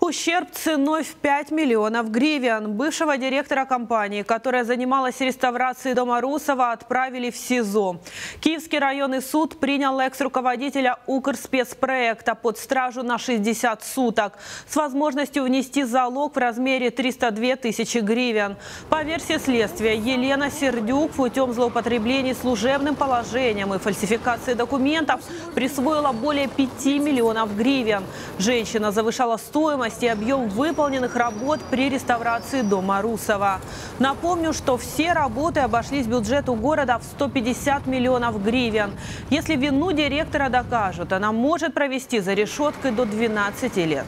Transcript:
Ущерб ценой в 5 миллионов гривен. Бывшего директора компании, которая занималась реставрацией дома Русова, отправили в СИЗО. Киевский районный суд принял экс-руководителя Укрспецпроекта под стражу на 60 суток с возможностью внести залог в размере 302 тысячи гривен. По версии следствия, Елена Сердюк путем злоупотреблений служебным положением и фальсификации документов присвоила более 5 миллионов гривен. Женщина завышала стоимость и объем выполненных работ при реставрации дома Русова. Напомню, что все работы обошлись бюджету города в 150 миллионов гривен. Если вину директора докажут, она может провести за решеткой до 12 лет.